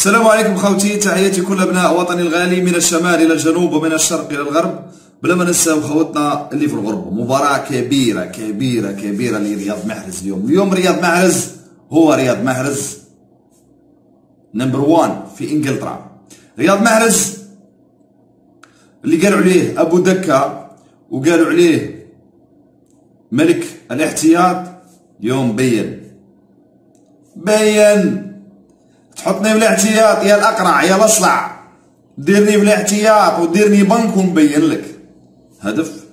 السلام عليكم خوتي تحياتي كل أبناء وطني الغالي من الشمال إلى الجنوب ومن الشرق إلى الغرب. بلا ما ننساو خوتنا اللي في الغربه مباراة كبيرة كبيرة كبيرة لرياض محرز اليوم. اليوم رياض محرز هو رياض محرز نمبر 1 في إنجلترا. رياض محرز اللي قالوا عليه أبو دكه وقالوا عليه ملك الاحتياط يوم بين. بين. تحطني في الاحتياط يا الأقرع يا الأصلع. ديرني في الاحتياط وديرني بنك ونبين لك. هدف؟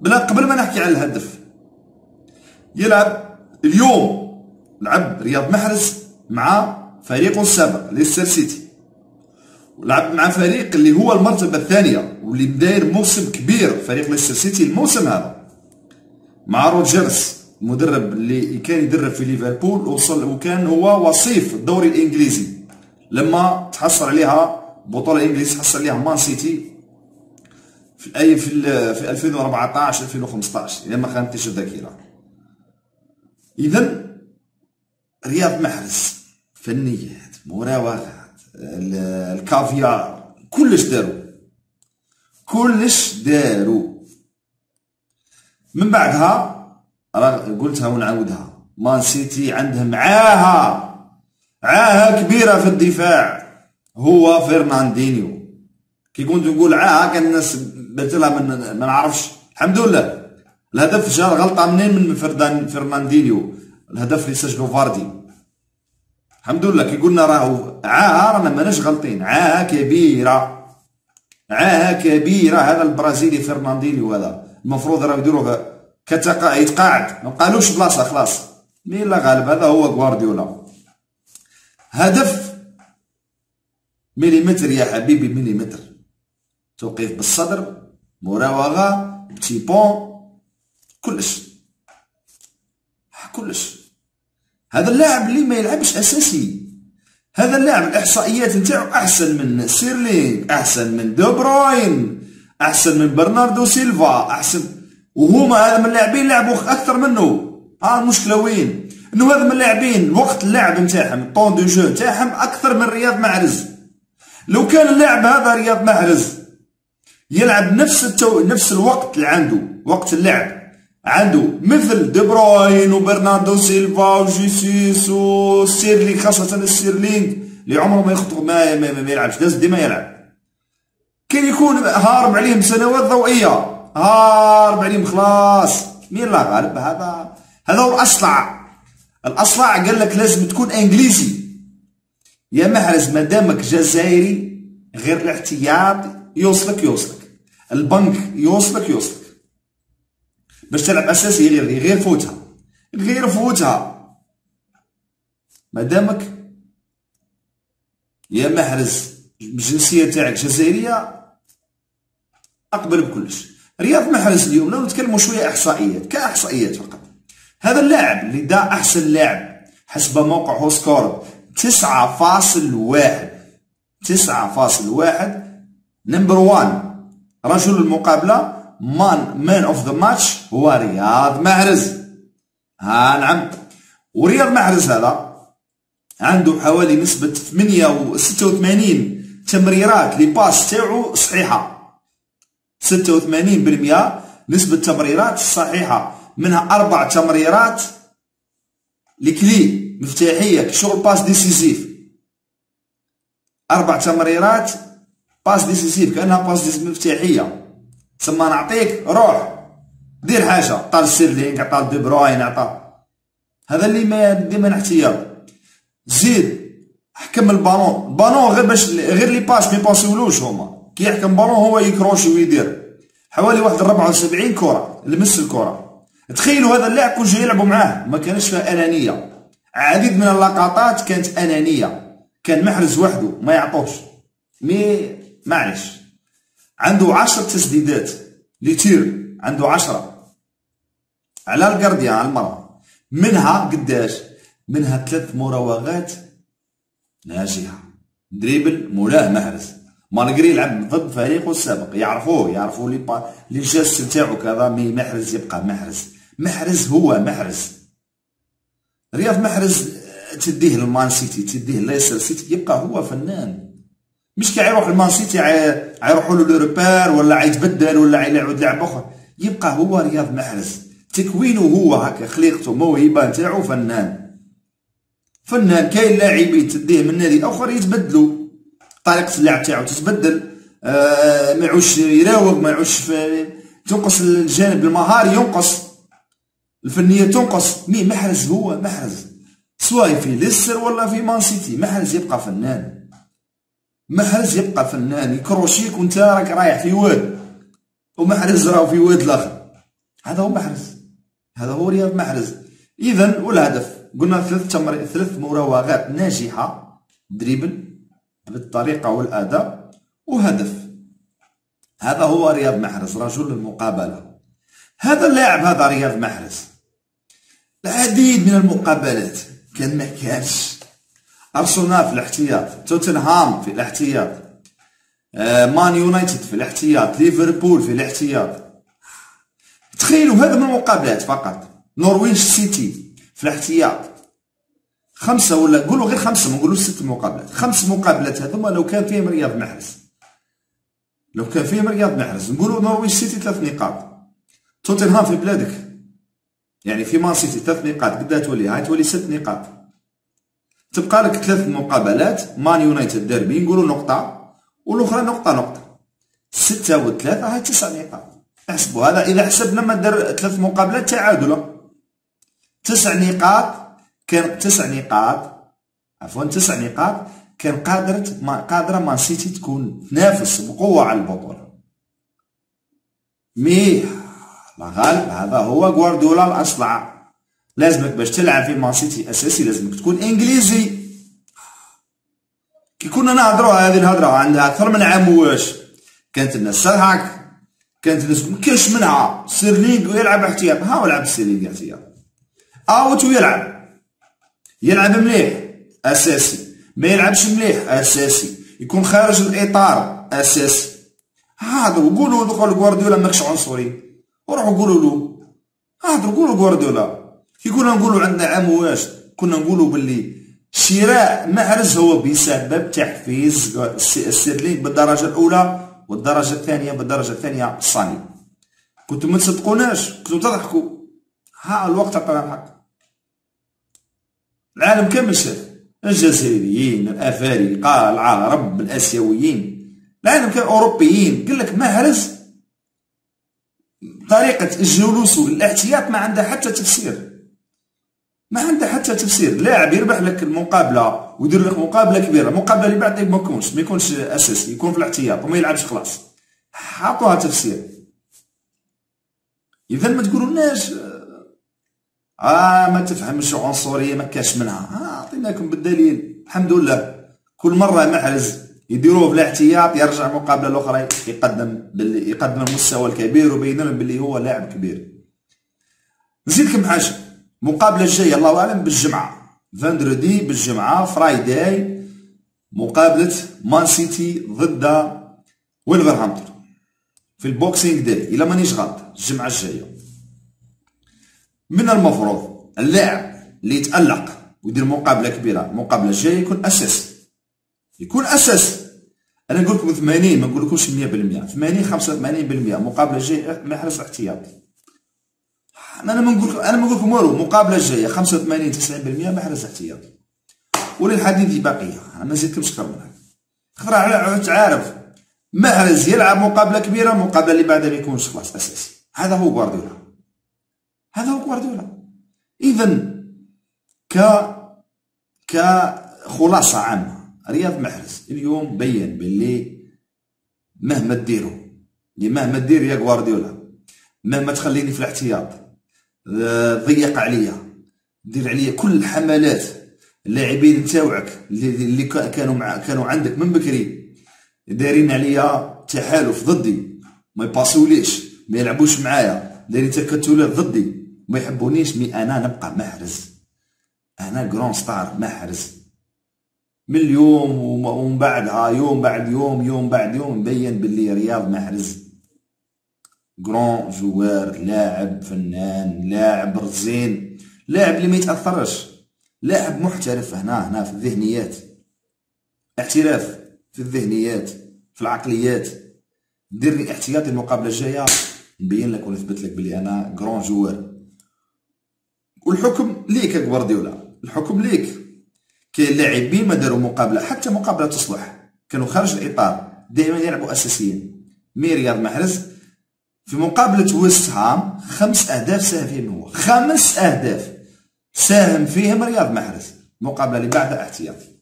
بلا قبل ما نحكي على الهدف. يلعب اليوم لعب رياض محرز مع فريقه السابق ليستر سيتي. ولعب مع فريق اللي هو المرتبة الثانية واللي داير موسم كبير فريق ليستر سيتي الموسم هذا. مع روجرز المدرب اللي كان يدرب في ليفربول وصل وكان هو وصيف الدوري الإنجليزي. لما تحصل عليها بطولة إنجليزية تحصل عليها مان سيتي في أي في, في 2014 2015 إذا ما خانتنيش الذاكرة. إذا رياض محرز فنيات مراوغات ال caviar كلش داروا. كلش داروا. من بعدها قلتها ونعاودها مان سيتي عندها معاها عاهة كبيرة في الدفاع. هو فرناندينيو. كي كنت نقول عاهة كان الناس قلت لها ما نعرفش. الحمد لله. الهدف جا غلطة منين؟ من فرناندينيو. الهدف اللي سجلو فاردي. الحمد لله. كي قلنا راهو عاهة رانا ماناش غلطين. عاهة كبيرة. عاهة كبيرة. هذا البرازيلي فرناندينيو هذا. المفروض راه يديروه كتقا يتقاعد. ما بقالوش بلاصة خلاص. مين لا غالب هذا هو غوارديولا هدف مليمتر يا حبيبي مليمتر. توقيف بالصدر مراوغة بتي بون كلش. كلش. هذا اللاعب اللي ما يلعبش أساسي. هذا اللاعب الإحصائيات نتاعو أحسن من سيرلينغ أحسن من دو بروين أحسن من برناردو سيلفا أحسن وهما هذا من اللاعبين لعبوا أكثر منه. ها المشكلة وين؟ إنه هذا من اللاعبين وقت اللعب نتاعهم temps de jeu نتاعهم أكثر من رياض محرز لو كان اللاعب هذا رياض محرز يلعب نفس التو... نفس الوقت اللي عنده وقت اللعب عنده مثل دي بروين وبرناردو سيلفا وجيسيس وستيرلينغ خاصة السيرلينغ اللي عمره ما يخطب ما, ما, ما يلعبش ديما يلعب. كان يكون هارب عليهم سنوات ضوئية هارب عليهم خلاص مين لا غالب هذا هذا هو الأصلع. الأصلع قال لك لازم تكون إنجليزي. يا محرز ما دامك جزائري غير الاحتياط يوصلك يوصلك. البنك يوصلك يوصلك. باش تلعب أساسي غير غير فوتها. غير فوتها. ما دامك يا محرز الجنسية تاعك جزائرية أقبل بكلش. رياض محرز اليوم لو نتكلموا شوية إحصائيات كإحصائيات فقط. هذا اللاعب اللي دا أحسن لاعب حسب موقع هو score 9.1 9.1 number 1 رجل المقابلة man man of the match هو رياض محرز. ها نعم. ورياض محرز هذا عنده حوالي نسبة 86 تمريرات les passes تاعو صحيحة. 86% نسبة التمريرات الصحيحة منها أربع تمريرات les clés مفتاحية كشغل passes décisives أربع تمريرات passes décisives كأنها passes décisives مفتاحية. تسمى نعطيك روح. دير حاجة. عطا سيرلينغ عطا دي بروين عطا هذا اللي ما ديما احتياط. زيد حكم البالون. البالون غير باش غير les passes ما يباسيولوش هما. كي يحكم بالون هو يكروشي ويدير حوالي واحد 74 كرة لمس الكرة. تخيلوا هذا اللاعب كون جاي يلعبوا معاه ما كانش فيها أنانية. عديد من اللقطات كانت أنانية. كان محرز وحده ما يعطوش. mais معليش. عنده 10 تسديدات. les tirs عنده 10 على ال gardien على المرمى. منها قداش؟ منها ثلاث مراوغات ناجحة. dribble مولاه محرز. malgré يلعب ضد فريقه السابق. يعرفوه يعرفوا les pas les gestes نتاعو كذا mais محرز يبقى محرز. محرز هو محرز. رياض محرز تديه للمان سيتي تديه ليستر سيتي يبقى هو فنان. مش كي يروح المان سيتي يروحوا له لوروبير ولا يتبدل ولا يلعب لعب أخر. يبقى هو رياض محرز. تكوينه هو هكا خليقته موهبة نتاعو فنان. فنان كاين لاعبين تديه من نادي أخر يتبدلوا. طريقه اللعب تاعو تتبدل آه ما يعوش يراوغ ما يعوش تنقص الجانب المهاري ينقص الفنية تنقص. mais محرز هو محرز. سواء في ليستر ولا في مان سيتي محرز يبقى فنان. محرز يبقى فنان يكروشيك وانت راك رايح في واد. ومحرز راهو في واد الآخر. هذا هو محرز. هذا هو رياض محرز. اذا والهدف. قلنا ثلاث تمر ثلاث مراوغات ناجحة. dribble. بالطريقة والاداء وهدف. هذا هو رياض محرز رجل المقابله هذا اللاعب هذا رياض محرز. العديد من المقابلات كان ما كانش. أرسنال في الاحتياط توتنهام في الاحتياط آه، مان يونايتد في الاحتياط ليفربول في الاحتياط. تخيلوا هذا من المقابلات فقط. نورويج سيتي في الاحتياط. خمسة ولا قولوا غير خمسة ما نقولوش ست مقابلات. خمس مقابلات هذوما لو كان فيهم رياض محرز. لو كان فيهم رياض محرز. نقولوا نورويج سيتي ثلاث نقاط. توتنهام في بلادك. يعني في مان سيتي ثلاث نقاط. قدها تولي هاي تولي ست نقاط. تبقى لك ثلاث مقابلات. مان يونايتد ديربي نقولوا نقطة. والأخرى نقطة نقطة. ستة وثلاثة هاي تسع نقاط. احسبوا هذا. إذا حسبنا ما دار ثلاث مقابلات تعادل تسع نقاط. كان تسع نقاط. عفوا تسع نقاط. كان قادرة ما قادرة مان سيتي تكون تنافس بقوة على البطولة. mais غالب هذا هو غوارديولا الأصلع. لازمك باش تلعب في مان سيتي أساسي لازمك تكون إنجليزي. كي كنا نهضروا هذه الهضره عندها أكثر من عام واش؟ كانت الناس هاك كانت الناس ما كاينش منها؟ سيرلينغ يلعب احتياط. ها ولعب سيرلينغ احتياط. out ويلعب يلعب مليح أساسي. ما يلعبش مليح أساسي. يكون خارج الإطار أساسي. هذا وقولوا دخل غوارديولا ماكش عنصري. وروحوا قولوا له. هضروا قولوا غوارديولا كي كنا نقولوا عندنا عام واش كنا نقولوا باللي شراء محرز هو بسبب تحفيز ستيرلينغ بالدرجة الأولى والدرجة الثانية بالدرجة الثانية صاني. كنتم ما تصدقوناش كنتم تضحكوا؟ ها الوقت عطانا الحق. العالم كامل شاف. الجزائريين الافارقه العرب الأسيويين. العالم كامل أوروبيين. قال لك محرز طريقة الجلوس والاحتياط ما عندها حتى تفسير. ما عندها حتى تفسير. لاعب يربح لك المقابلة ويدير لك مقابلة كبيرة. المقابلة اللي بعد ما يكونش ما يكونش أساسي يكون في الاحتياط وما يلعبش خلاص. حطوها تفسير. إذا ما تقولولناش آه ما تفهمش عنصرية ما كاش منها. آه أعطيناكم بالدليل. الحمد لله. كل مرة محرز يديروه بالاحتياط يرجع المقابله الأخرى يقدم باللي يقدم المستوى الكبير ويبين لهم باللي هو لاعب كبير. نزيدكم حاجة. المقابله الجاية الله أعلم بالجمعة. فاندردي بالجمعة. فرايداي مقابلة مان سيتي ضد ويلفرهامبتون في ال Boxing Day. الا مانيش غلط الجمعة الجاية. من المفروض اللاعب اللي يتألق ويدير مقابلة كبيرة المقابله الجايه يكون اساسي يكون اساسي أنا نقول لكم 80 ما نقول لكمش 100% 80 85% مقابلة جاية محرز احتياطي أنا ما نقول أنا ما نقول لكم والو مقابلة جاية 85 90% محرز احتياطي وللحديث بقيه أنا ما زدتكمش أكثر من هذا خاطر على عارف محرز يلعب مقابلة كبيرة المقابله اللي بعدها ما يكونش خلاص أساسي. هذا هو غوارديولا هذا هو غوارديولا اذا ك كخلاصه عامة رياض محرز. اليوم بين باللي مهما ديروا مهما دير يا غوارديولا مهما تخليني في الاحتياط ضيق عليا دير عليا كل الحملات اللاعبين نتاوعك اللي كانوا مع كانوا عندك من بكري دايرين عليا تحالف ضدي. ما يباسوليش ما يلعبوش معايا. دايرين تكتلات ضدي. ما يحبونيش mais أنا نبقى محرز. أنا grande star محرز. من اليوم ومن بعدها يوم بعد يوم يوم بعد يوم مبين باللي رياض محرز. جرون جوار لاعب فنان لاعب رزين لاعب اللي ما يتأثرش لاعب محترف هنا هنا في الذهنيات. اعتراف في الذهنيات في العقليات. دير لي احتياطي المقابله الجاية. نبين لك ونثبت لك بلي أنا كرون جوار والحكم ليك غوارديولا الحكم ليك. كاين لاعبين ما داروا مقابلة حتى مقابلة تصلح. كانوا خارج الإطار دائما يلعبوا اساسيين مي رياض محرز. في مقابلة ويست هام خمس أهداف ساهم فيهم هو. خمس أهداف ساهم فيهم رياض محرز. المقابله اللي بعدها احتياطي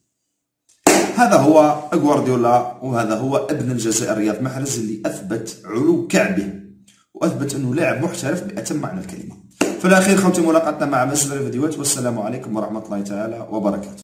هذا هو غوارديولا وهذا هو أبن الجزائر رياض محرز اللي أثبت علو كعبه وأثبت أنه لاعب محترف بأتم معنى الكلمة. في الأخير خوتي ملاقاتنا مع مزيد الفيديوهات والسلام عليكم ورحمة الله تعالى وبركاته.